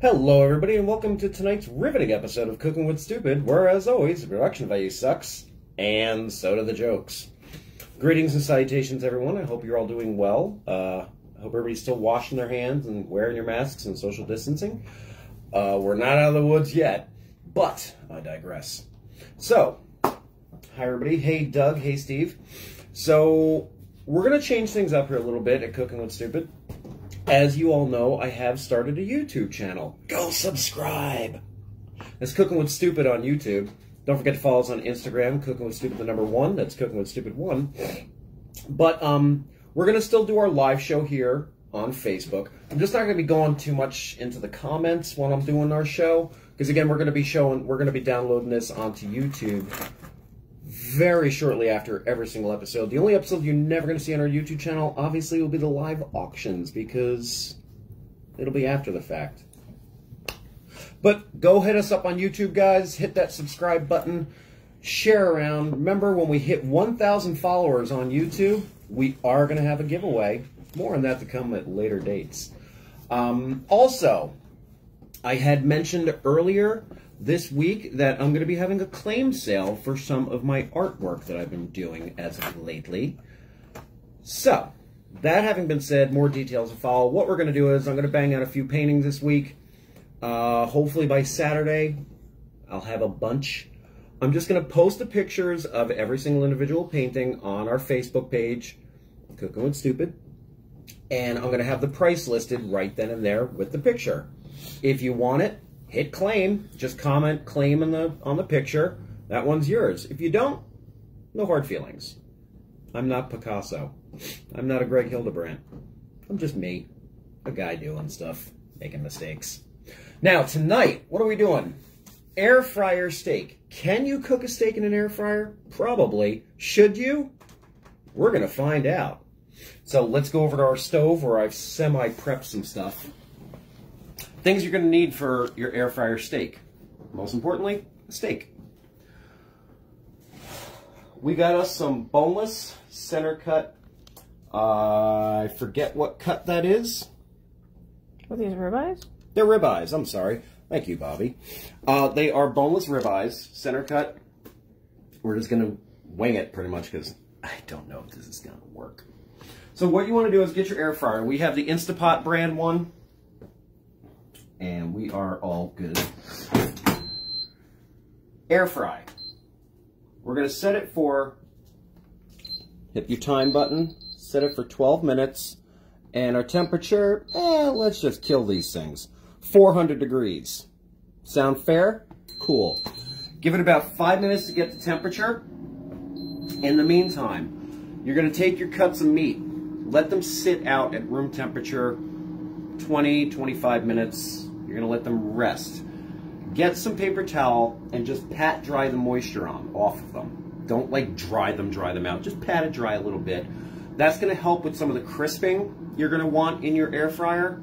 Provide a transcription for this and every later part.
Hello, everybody, and welcome to tonight's riveting episode of Cooking with Stupid, where, as always, the production value sucks, and so do the jokes. Greetings and salutations, everyone. I hope you're all doing well. Uh, hope everybody's still washing their hands and wearing your masks and social distancing. Uh, we're not out of the woods yet, but I digress. So, hi, everybody. Hey, Doug. Hey, Steve. So, we're going to change things up here a little bit at Cooking with Stupid. As you all know, I have started a YouTube channel. Go subscribe. It's Cooking with Stupid on YouTube. Don't forget to follow us on Instagram, Cooking with Stupid, the number one. That's Cooking with Stupid one. But um, we're going to still do our live show here on Facebook. I'm just not going to be going too much into the comments when I'm doing our show. Because again, we're going to be showing, we're going to be downloading this onto YouTube very shortly after every single episode. The only episode you're never going to see on our YouTube channel, obviously, will be the live auctions because it'll be after the fact. But go hit us up on YouTube, guys. Hit that subscribe button. Share around. Remember, when we hit 1,000 followers on YouTube, we are going to have a giveaway. More on that to come at later dates. Um, also, I had mentioned earlier this week that I'm going to be having a claim sale for some of my artwork that I've been doing as of lately. So, that having been said, more details to follow. What we're going to do is I'm going to bang out a few paintings this week. Uh, hopefully by Saturday, I'll have a bunch. I'm just going to post the pictures of every single individual painting on our Facebook page, Cooking with Stupid. And I'm going to have the price listed right then and there with the picture. If you want it, hit claim. Just comment claim on the on the picture. That one's yours. If you don't, no hard feelings. I'm not Picasso. I'm not a Greg Hildebrandt. I'm just me, a guy doing stuff, making mistakes. Now, tonight, what are we doing? Air fryer steak. Can you cook a steak in an air fryer? Probably. Should you? We're going to find out. So let's go over to our stove where I've semi-prepped some stuff. Things you're going to need for your air fryer steak. Most importantly, a steak. We got us some boneless center cut. Uh, I forget what cut that is. Are these ribeyes? They're ribeyes. I'm sorry. Thank you, Bobby. Uh, they are boneless ribeyes, center cut. We're just going to wing it pretty much because I don't know if this is going to work. So what you want to do is get your air fryer. We have the Instapot brand one and we are all good. Air fry. We're to set it for, hit your time button, set it for 12 minutes, and our temperature, eh, let's just kill these things. 400 degrees. Sound fair? Cool. Give it about five minutes to get the temperature. In the meantime, you're to take your cuts of meat, let them sit out at room temperature 20, 25 minutes, you're going to let them rest. Get some paper towel and just pat dry the moisture on off of them. Don't like dry them, dry them out. Just pat it dry a little bit. That's going to help with some of the crisping you're going to want in your air fryer.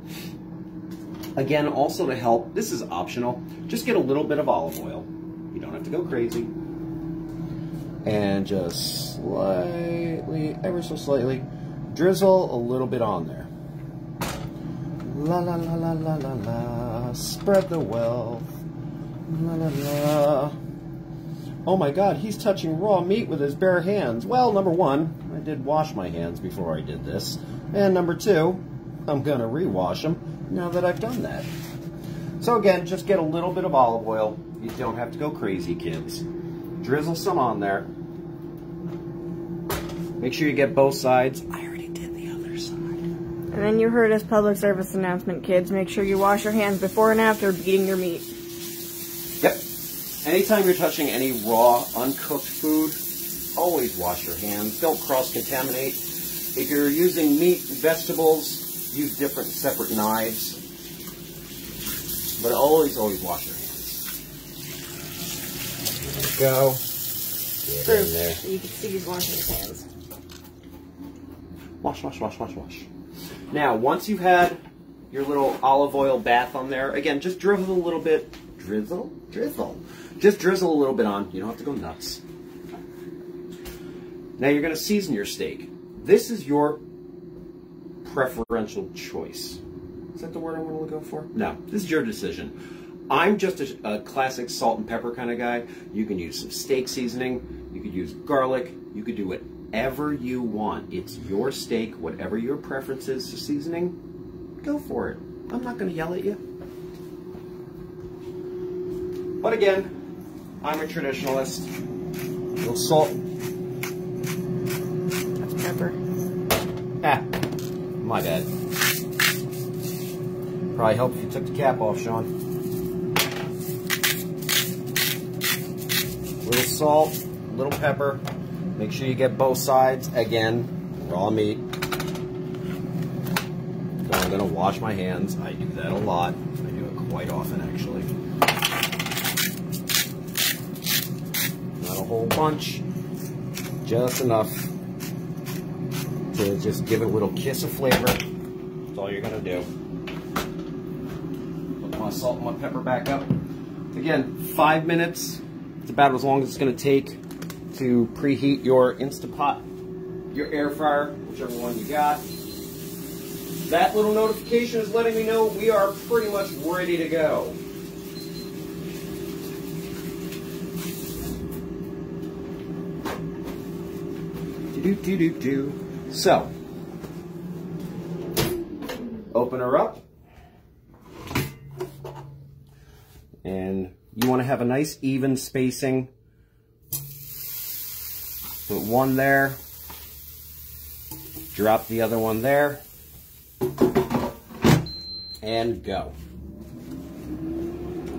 Again, also to help, this is optional, just get a little bit of olive oil. You don't have to go crazy. And just slightly, ever so slightly, drizzle a little bit on there. La la la la la la la. Spread the wealth. La la la. Oh my god, he's touching raw meat with his bare hands. Well, number one, I did wash my hands before I did this. And number two, I'm going to rewash them now that I've done that. So again, just get a little bit of olive oil. You don't have to go crazy, kids. Drizzle some on there. Make sure you get both sides. I and then you heard his public service announcement, kids. Make sure you wash your hands before and after beating your meat. Yep. Anytime you're touching any raw, uncooked food, always wash your hands. Don't cross-contaminate. If you're using meat, vegetables, use different separate knives. But always, always wash your hands. There we go. Get in there. You can see he's washing his hands. Wash, wash, wash, wash, wash. Now, once you've had your little olive oil bath on there, again, just drizzle a little bit. Drizzle? Drizzle. Just drizzle a little bit on. You don't have to go nuts. Now you're going to season your steak. This is your preferential choice. Is that the word I want to go for? No, this is your decision. I'm just a, a, classic salt and pepper kind of guy. You can use some steak seasoning. You could use garlic. You could do whatever you want. It's your steak, whatever your preference is to seasoning, go for it. I'm not going to yell at you. But again, I'm a traditionalist. A little salt. That's pepper. Ah, my bad. Probably help if you took the cap off, Sean. A Little salt, a little pepper. Make sure you get both sides. Again, raw meat. I'm gonna wash my hands. I do that a lot. I do it quite often, actually. Not a whole bunch, just enough to just give it a little kiss of flavor. That's all you're gonna do. Put my salt and my pepper back up. Again, five minutes. It's about as long as it's gonna take to preheat your Instapot, your air fryer, whichever one you got. That little notification is letting me know we are pretty much ready to go. Do do do do. So, open her up. And you want to have a nice even spacing. Put one there. Drop the other one there. And go.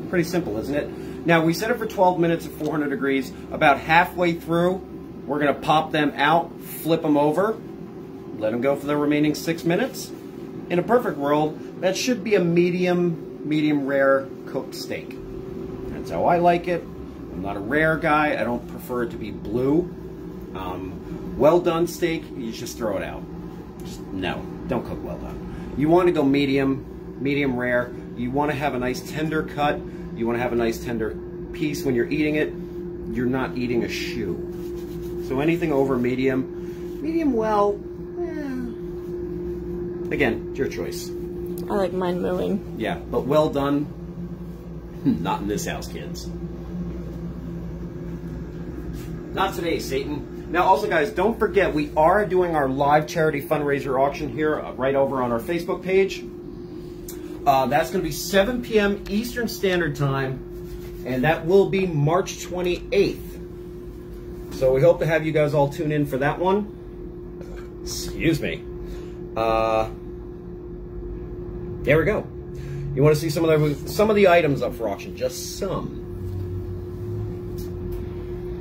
Pretty simple, isn't it? Now, we set it for 12 minutes at 400 degrees. About halfway through, we're going to pop them out, flip them over, let them go for the remaining six minutes. In a perfect world, that should be a medium, medium rare cooked steak. That's how I like it. I'm not a rare guy. I don't prefer it to be blue. Um, well done steak, you just throw it out. Just, no, don't cook well done. You want to go medium, medium rare. You want to have a nice tender cut. You want to have a nice tender piece when you're eating it. You're not eating a shoe. So anything over medium, medium well, eh. again, your choice. I like mine mooing. Yeah, but well done, not in this house, kids. Not today, Satan. Now, also, guys, don't forget, we are doing our live charity fundraiser auction here uh, right over on our Facebook page. Uh, that's going to be 7 p.m. Eastern Standard Time, and that will be March 28th. So we hope to have you guys all tune in for that one. Excuse me. Uh, there we go. You want to see some of the some of the items up for auction? Just some.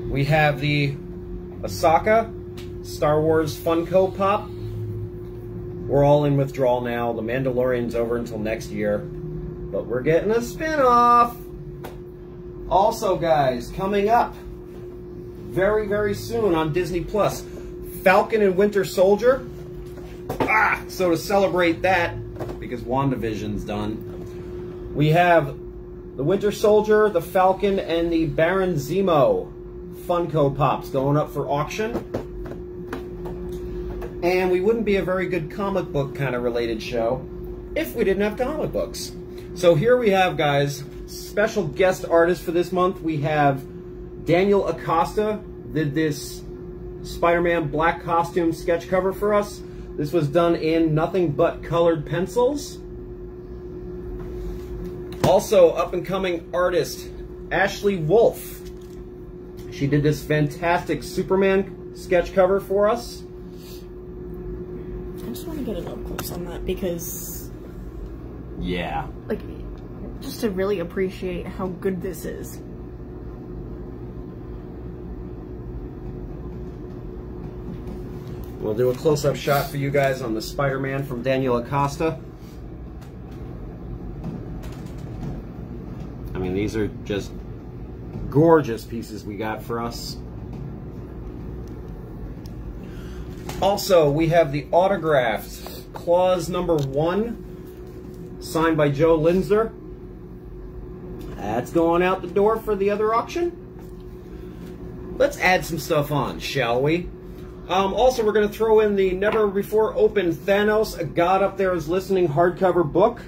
We have the Ahsoka Star Wars Funko Pop. We're all in withdrawal now. The Mandalorian's over until next year. But we're getting a spin-off. Also, guys, coming up very, very soon on Disney Plus, Falcon and Winter Soldier. Ah, so to celebrate that, because WandaVision's done, we have the Winter Soldier, the Falcon, and the Baron Zemo Funko Pops going up for auction. And we wouldn't be a very good comic book kind of related show if we didn't have comic books. So here we have, guys, special guest artist for this month. We have Daniel Acosta did this Spider-Man black costume sketch cover for us. This was done in nothing but colored pencils. Also, up-and-coming artist Ashley Wolf. She did this fantastic Superman sketch cover for us. I just want to get it up close on that because, Yeah. like, just to really appreciate how good this is. We'll do a close-up shot for you guys on the Spider-Man from Daniel Acosta. I mean, these are just gorgeous pieces we got for us. Also, we have the autographed clause number one, signed by Joe Linsner. That's going out the door for the other auction. Let's add some stuff on, shall we? Um, also, we're going to throw in the never before opened Thanos A God Up There is Listening hardcover book.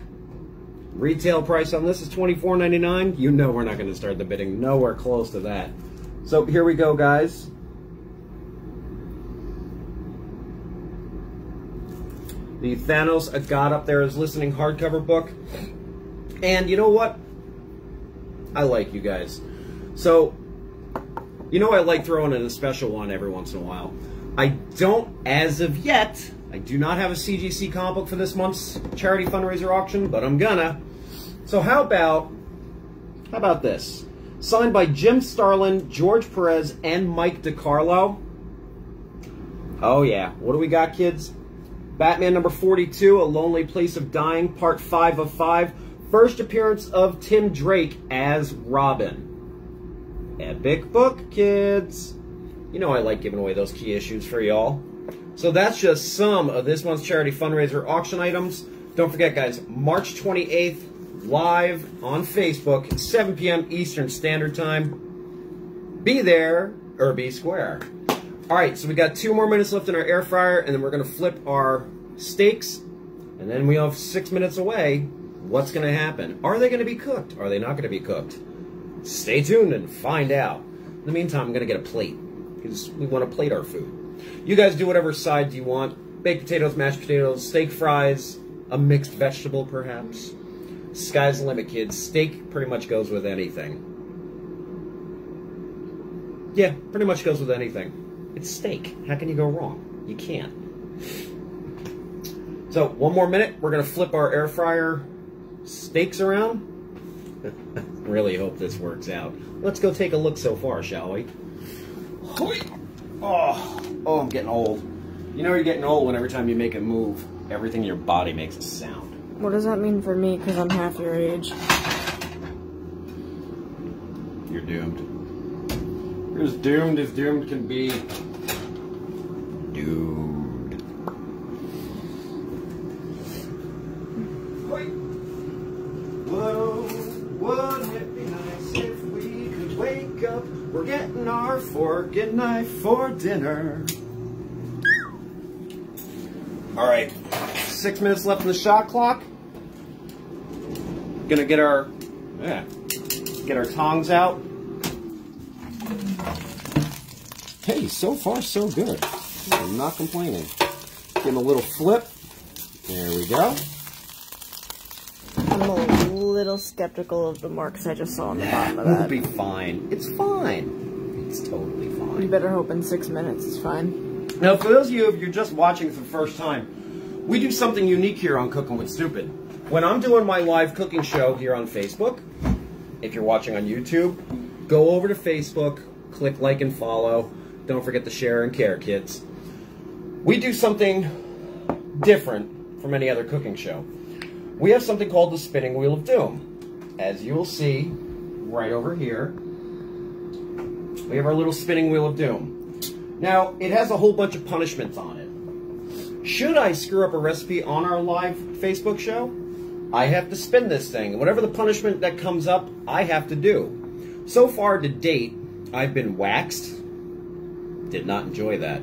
Retail price on this is $24.99. You know we're not going to start the bidding nowhere close to that. So here we go, guys. The Thanos A God Up There is Listening hardcover book. And you know what? I like you guys. So, you know I like throwing in a special one every once in a while. I don't, as of yet, I do not have a CGC comic book for this month's charity fundraiser auction, but I'm gonna. So how about, how about this? Signed by Jim Starlin, George Perez, and Mike DeCarlo. Oh yeah, what do we got, kids? Batman number 42, A Lonely Place of Dying, part 5 of 5. First appearance of Tim Drake as Robin. Epic book, kids. You know I like giving away those key issues for y'all. So that's just some of this month's charity fundraiser auction items. Don't forget, guys, March 28th, live on Facebook, 7 p.m. Eastern Standard Time. Be there or be square. All right, so we got two more minutes left in our air fryer, and then we're going to flip our steaks, and then we have six minutes away. What's going to happen? Are they going to be cooked? Are they not going to be cooked? Stay tuned and find out. In the meantime, I'm going to get a plate because we want to plate our food. You guys do whatever sides you want. Baked potatoes, mashed potatoes, steak fries, a mixed vegetable perhaps. Sky's the limit, kids. Steak pretty much goes with anything. Yeah, pretty much goes with anything. It's steak. How can you go wrong? You can't. So, one more minute. We're going to flip our air fryer steaks around. really hope this works out. Let's go take a look so far, shall we? Oh, oh, I'm getting old. You know you're getting old when every time you make a move, everything in your body makes a sound. What does that mean for me? Because I'm half your age. You're doomed. You're as doomed as doomed can be. Dude. Whoa, wouldn't it be nice if we could wake up? We're getting our fork and knife for dinner. All right, six minutes left in the shot clock. Gonna get our, yeah, get our tongs out. Hey, so far so good. I'm not complaining. Give him a little flip. There we go. I'm a little skeptical of the marks I just saw on the bottom of that. It'll be fine. It's fine. It's totally fine. You better hope in six minutes it's fine. Now, for those of you, if you're just watching for the first time, we do something unique here on Cooking with Stupid. When I'm doing my live cooking show here on Facebook, if you're watching on YouTube, go over to Facebook, click like and follow. Don't forget to share and care, kids. We do something different from any other cooking show. We have something called the Spinning Wheel of Doom. As you will see right over here, we have our little Spinning Wheel of Doom. Now, it has a whole bunch of punishments on it. Should I screw up a recipe on our live Facebook show, I have to spin this thing. Whatever the punishment that comes up, I have to do. So far to date, I've been waxed. Did not enjoy that.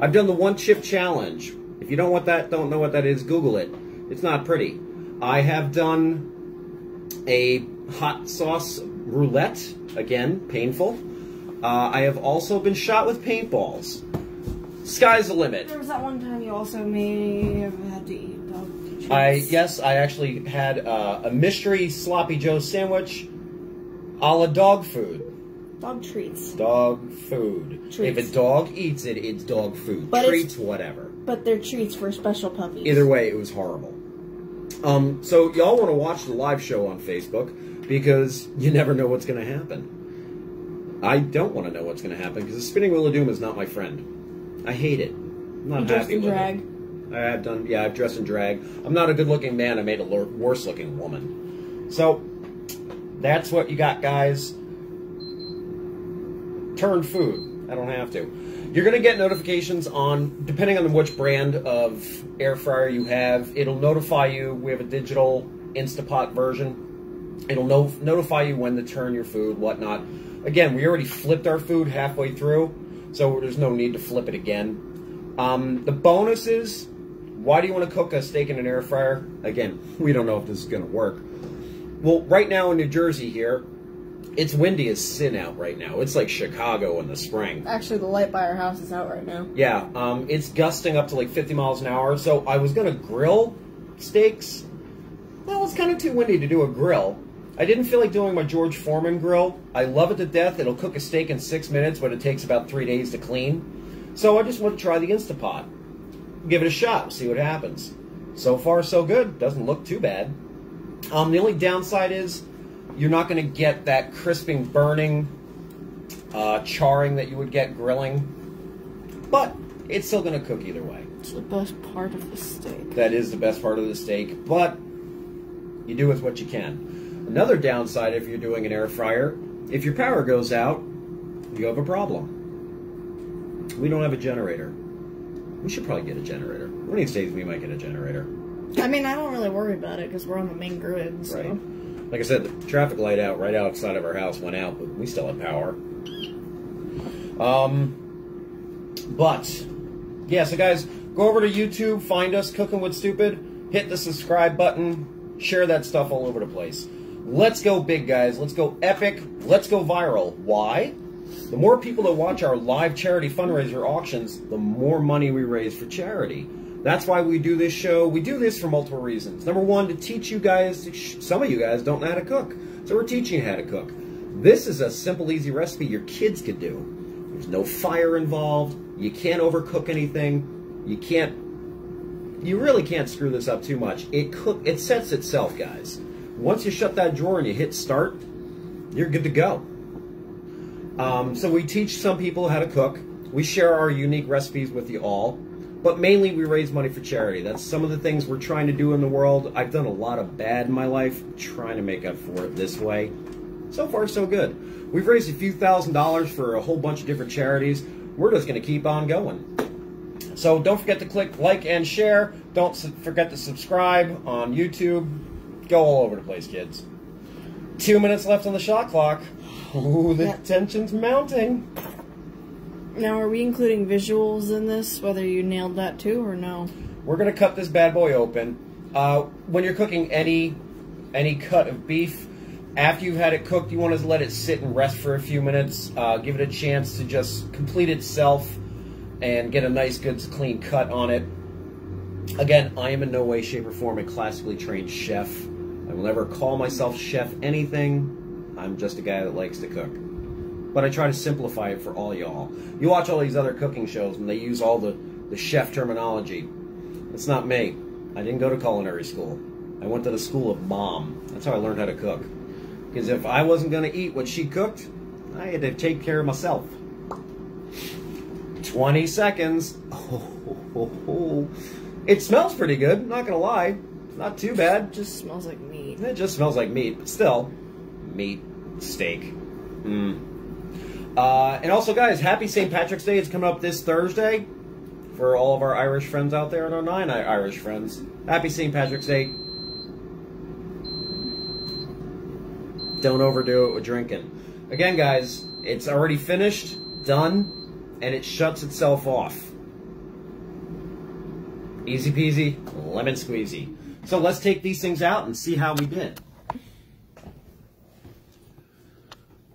I've done the one chip challenge. If you don't want that don't know what that is, Google it. It's not pretty. I have done a hot sauce roulette. Again, painful. Uh, I have also been shot with paintballs. Sky's the limit. There was that one time you also may have had to eat dog treats. I yes, I actually had uh, a mystery sloppy Joe sandwich, a la dog food. Dog treats. Dog food. If a dog eats it, it's dog food. But Treats, whatever. But they're treats for special puppies. Either way, it was horrible. Um, so y'all want to watch the live show on Facebook because you never know what's going to happen. I don't want to know what's going to happen because the spinning wheel of doom is not my friend. I hate it. I'm not You happy with drag. it. I have done. Yeah, I've dressed in drag. I'm not a good-looking man. I made a worse-looking woman. So that's what you got, guys. Turn food. I don't have to. You're going to get notifications on, depending on which brand of air fryer you have, it'll notify you. We have a digital Instapot version. It'll no- notify you when to turn your food, whatnot. Again, we already flipped our food halfway through, so there's no need to flip it again. Um, the bonus is, why do you want to cook a steak in an air fryer? Again, we don't know if this is going to work. Well, right now in New Jersey here, it's windy as sin out right now. It's like Chicago in the spring. Actually, the light by our house is out right now. Yeah, um, it's gusting up to like 50 miles an hour. So I was gonna grill steaks. Well, it's kind of too windy to do a grill. I didn't feel like doing my George Foreman grill. I love it to death. It'll cook a steak in six minutes, but it takes about three days to clean. So I just want to try the Instapot. Give it a shot, see what happens. So far, so good. Doesn't look too bad. Um, the only downside is you're not going to get that crisping, burning, uh, charring that you would get grilling. But it's still going to cook either way. It's the best part of the steak. That is the best part of the steak, but you do with what you can. Another downside if you're doing an air fryer, if your power goes out, you have a problem. We don't have a generator. We should probably get a generator. One of these days we might get a generator. I mean, I don't really worry about it because we're on the main grid. So. Right. Like I said, the traffic light out right outside of our house went out, but we still have power. Um, but yeah, so guys, go over to YouTube, find us Cooking with Stupid, hit the subscribe button, share that stuff all over the place. Let's go big, guys. Let's go epic. Let's go viral. Why? The more people that watch our live charity fundraiser auctions, the more money we raise for charity. That's why we do this show. We do this for multiple reasons. Number one, to teach you guys, some of you guys don't know how to cook. So we're teaching you how to cook. This is a simple, easy recipe your kids could do. There's no fire involved. You can't overcook anything. You can't, you really can't screw this up too much. It cook, it sets itself, guys. Once you shut that drawer and you hit start, you're good to go. Um, so we teach some people how to cook. We share our unique recipes with you all. But mainly we raise money for charity. That's some of the things we're trying to do in the world. I've done a lot of bad in my life, trying to make up for it this way. So far, so good. We've raised a few thousand dollars for a whole bunch of different charities. We're just going to keep on going. So don't forget to click like and share. Don't forget to subscribe on YouTube. Go all over the place, kids. Two minutes left on the shot clock. Ooh, the yeah. tension's mounting. Now, are we including visuals in this, whether you nailed that too or no? We're going to cut this bad boy open. Uh, when you're cooking any any cut of beef, after you've had it cooked, you want to let it sit and rest for a few minutes. Uh, give it a chance to just complete itself and get a nice, good, clean cut on it. Again, I am in no way, shape, or form a classically trained chef. Will never call myself chef anything. I'm just a guy that likes to cook but I try to simplify it for all y'all. You watch all these other cooking shows and they use all the, the chef terminology. It's not me. I didn't go to culinary school. I went to the school of mom. That's how I learned how to cook. Because if I wasn't going to eat what she cooked, I had to take care of myself. 20 seconds. Oh, It smells pretty good, not going to lie. Not too bad. It just smells like meat. It just smells like meat, but still, meat, steak. Mmm. Uh, and also, guys, happy St. Patrick's Day. It's coming up this Thursday for all of our Irish friends out there and our nine Irish friends. Happy St. Patrick's Day. Don't overdo it with drinking. Again, guys, it's already finished, done, and it shuts itself off. Easy peasy, lemon squeezy. So let's take these things out and see how we did.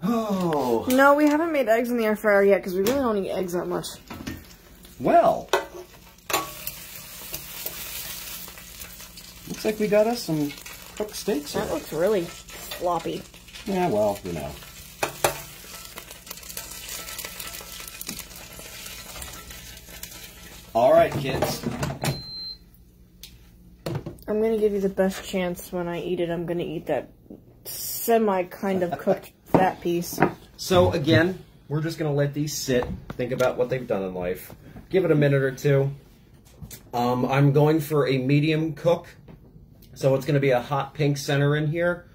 Oh. No, we haven't made eggs in the air fryer yet because we really don't eat eggs that much. Well. Looks like we got us some cooked steaks. That here. looks really floppy. Yeah, well, you know. All right, kids. I'm going to give you the best chance when I eat it. I'm going to eat that semi kind of cooked fat piece. So again, we're just going to let these sit, think about what they've done in life, give it a minute or two. Um, I'm going for a medium cook, so it's going to be a hot pink center in here.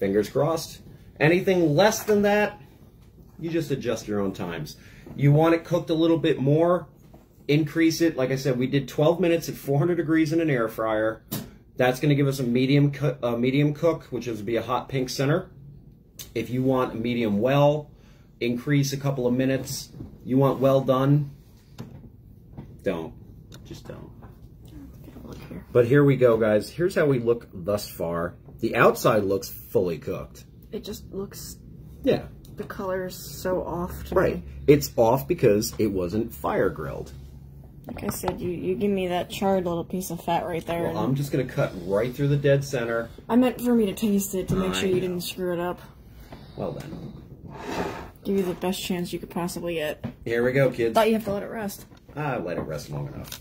Fingers crossed. Anything less than that, you just adjust your own times. You want it cooked a little bit more, increase it. Like I said, we did 12 minutes at 400 degrees in an air fryer. That's going to give us a medium a medium cook, which is be a hot pink center. If you want a medium well, increase a couple of minutes. You want well done, don't. Just don't. Look here. But here we go, guys. Here's how we look thus far. The outside looks fully cooked. It just looks Yeah. the color's so off to Right. me. It's off because it wasn't fire grilled. Like I said, you, you give me that charred little piece of fat right there. Well, I'm just going to cut right through the dead center. I meant for me to taste it to make I sure you know. didn't screw it up. Well then. Give you the best chance you could possibly get. Here we go, kids. Thought you have to let it rest. Ah, let it rest long enough.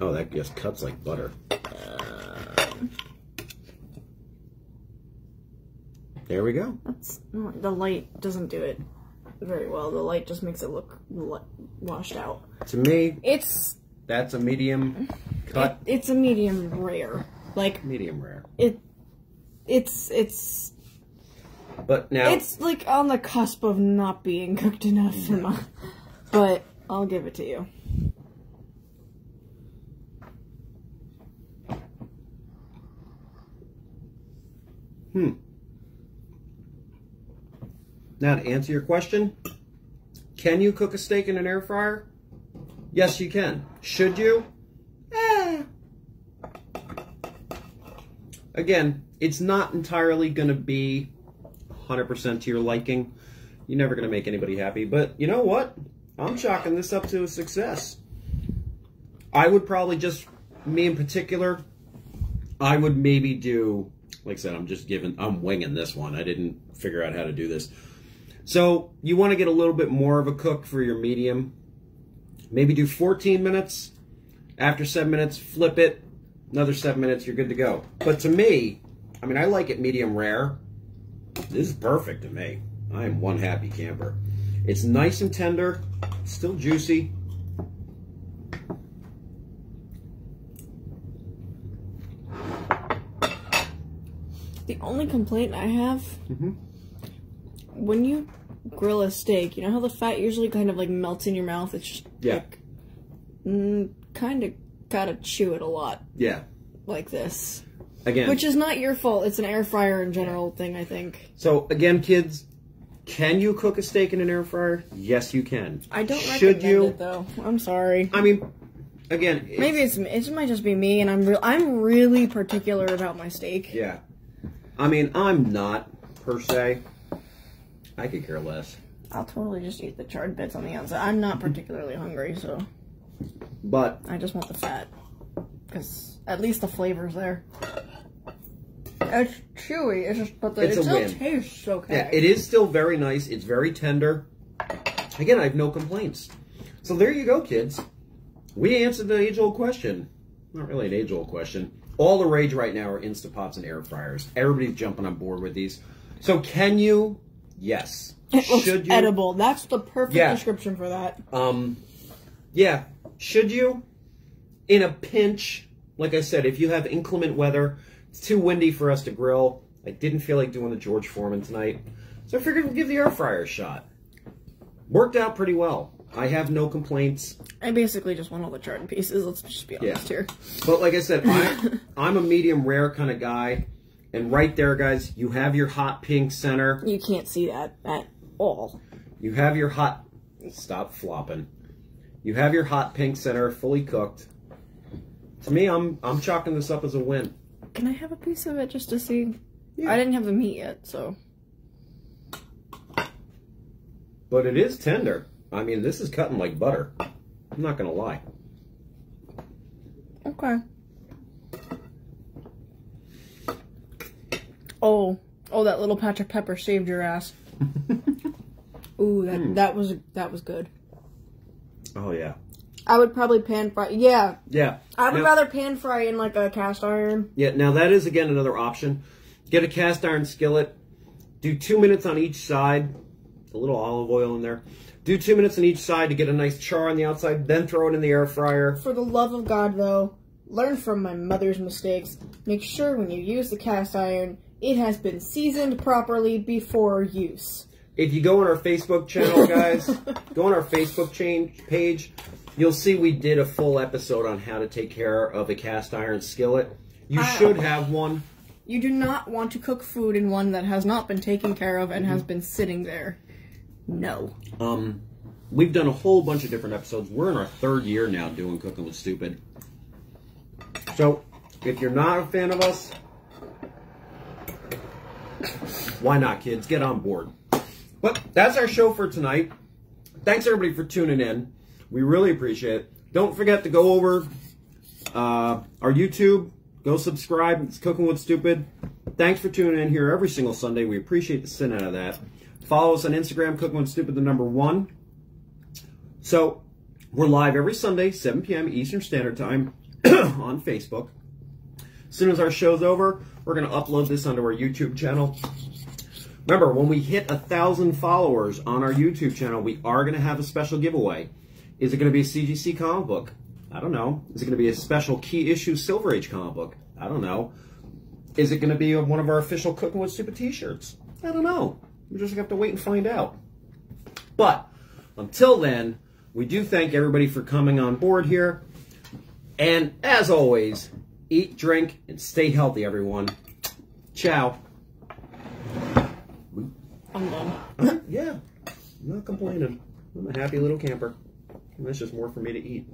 Oh, that just cuts like butter. There we go. That's the light doesn't do it very well. The light just makes it look washed out. To me, It's that's a medium it, cut, it's a medium rare. Like medium rare. it, it's it's But now, it's like on the cusp of not being cooked enough for my. But I'll give it to you. hmm. Now to answer your question, can you cook a steak in an air fryer? Yes, you can. Should you? Eh. Again, it's not entirely going to be 100% to your liking. You're never going to make anybody happy. But you know what? I'm chalking this up to a success. I would probably just, me in particular, I would maybe do, like I said, I'm just giving, I'm winging this one. I didn't figure out how to do this. So you want to get a little bit more of a cook for your medium. Maybe do 14 minutes. After seven minutes, flip it. Another seven minutes, you're good to go. But to me, I mean, I like it medium rare. This is perfect to me. I am one happy camper. It's nice and tender, still juicy. The only complaint I have Mhm. When you grill a steak, you know how the fat usually kind of like melts in your mouth. It's just Yeah. like, mm, kind of gotta chew it a lot Yeah. like this, Again, which is not your fault. It's an air fryer in general thing, I think. so again, kids, can you cook a steak in an air fryer? Yes, you can. I don't Should recommend you? it though. I'm sorry. I mean, again, it's, Maybe it's it might just be me, and I'm re- I'm really particular about my steak. yeah. I mean, I'm not per se. I could care less. I'll totally just eat the charred bits on the outside. I'm not particularly hungry, so But I just want the fat because at least the flavor's there. It's chewy. It's just, but the, It's it still win. tastes okay. yeah, it is still very nice. It's very tender. Again, I have no complaints. So there you go, kids. We answered the age-old question. Not really an age-old question. All the rage right now are Instapots and air fryers. Everybody's jumping on board with these. So can you? Yes. It looks Should you? edible. That's the perfect Yeah. description for that. Um, yeah. Should you? In a pinch, like I said, if you have inclement weather, it's too windy for us to grill. I didn't feel like doing the George Foreman tonight, so I figured we'll give the air fryer a shot. Worked out pretty well. I have no complaints. I basically just want all the charred pieces. Let's just be honest here. But like I said, I, I'm a medium rare kind of guy. And right there, guys, you have your hot pink center. You can't see that at all. You have your hot. Stop flopping. You have your hot pink center fully cooked. To me, I'm I'm chalking this up as a win. Can I have a piece of it just to see? Yeah. I didn't have the meat yet, so But it is tender. I mean, this is cutting like butter. I'm not gonna lie. okay. Oh, oh, that little patch of pepper saved your ass. Ooh, that Hmm. that was that was good. Oh yeah, I would probably pan fry. Yeah, yeah. I would Now- rather pan fry in like a cast iron. Yeah. Now that is again another option. Get a cast iron skillet. Do two minutes on each side. A little olive oil in there. Do two minutes on each side to get a nice char on the outside. Then throw it in the air fryer. For the love of God, though, learn from my mother's mistakes. Make sure when you use the cast iron, it has been seasoned properly before use. If you go on our Facebook channel, guys, go on our Facebook change page. you'll see we did a full episode on how to take care of a cast iron skillet. You Ah. should have one. You do not want to cook food in one that has not been taken care of and has been sitting there. No. Um, we've done a whole bunch of different episodes. We're in our third year now doing Cooking with Stupid. So, if you're not a fan of us, why not, kids? Get on board. But that's our show for tonight. Thanks everybody for tuning in. We really appreciate it. Don't forget to go over uh, our YouTube. Go subscribe. It's Cooking with Stupid. Thanks for tuning in here every single Sunday. We appreciate the sin out of that. Follow us on Instagram, Cooking with Stupid, the number one. So, we're live every Sunday, 7 p.m. Eastern Standard Time on Facebook. As soon as our show's over, we're going to upload this onto our YouTube channel. Remember, when we hit a thousand followers on our YouTube channel, we are going to have a special giveaway. Is it going to be a CGC comic book? I don't know. Is it going to be a special key issue Silver Age comic book? I don't know. Is it going to be one of our official Cooking with Stupid t-shirts? I don't know. We're just going to have to wait and find out. But until then, we do thank everybody for coming on board here. And as always, eat, drink, and stay healthy, everyone. Ciao. I'm done. Yeah, I'm not complaining. I'm a happy little camper. And that's just more for me to eat.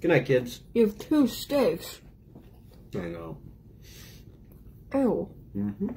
Good night, kids. You have two steaks. I know. Ew. Mm-hmm.